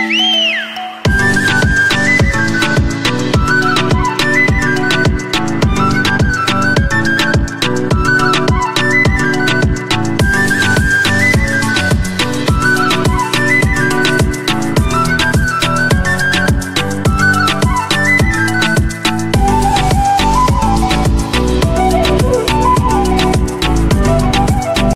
Música